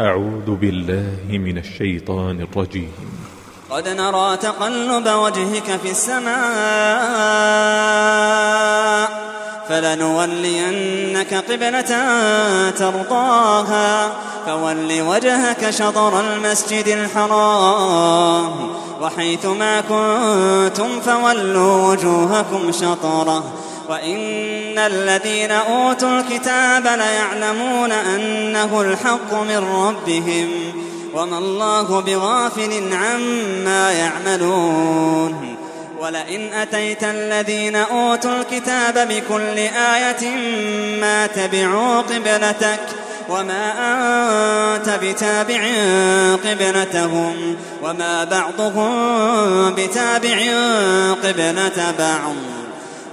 أعوذ بالله من الشيطان الرجيم. قد نرى تقلب وجهك في السماء فلنولينك قبلة ترضاها فول وجهك شطر المسجد الحرام وحيث ما كنتم فولوا وجوهكم شطره وإن الذين أوتوا الكتاب ليعلمون أنه الحق من ربهم وما الله بغافل عما يعملون ولئن أتيت الذين أوتوا الكتاب بكل آية ما تبعوا قبلتك وما أنت بتابع قبلتهم وما بعضهم بتابع قبلة بعض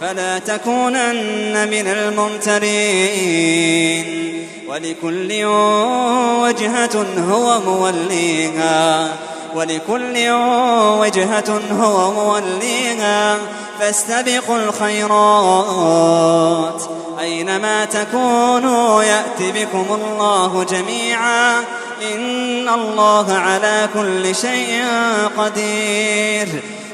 فلا تكونن من الممترين. ولكل وجهة هو موليها. ولكل وجهة هو موليها. فاستبقوا الخيرات. أينما تكونوا يأت بكم الله جميعا. إن الله على كل شيء قدير.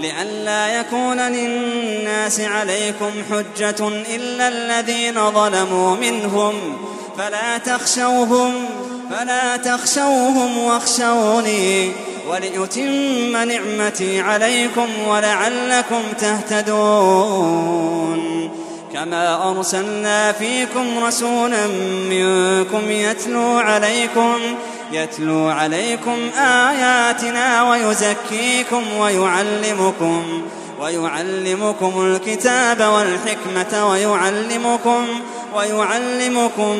لئلا يكون للناس عليكم حجة إلا الذين ظلموا منهم فلا تخشوهم فلا تخشوهم واخشوني ولأتم نعمتي عليكم ولعلكم تهتدون. كما أرسلنا فيكم رسولا منكم يتلو عليكم يتلو عليكم آياتنا ويزكيكم ويعلمكم ويعلمكم الكتاب والحكمة ويعلمكم ويعلمكم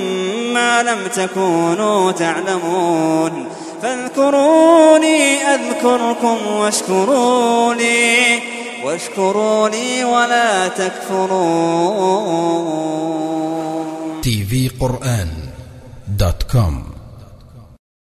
ما لم تكونوا تعلمون فاذكروني أذكركم واشكروا لي واشكروا لي ولا تكفرون TV قرآن dot com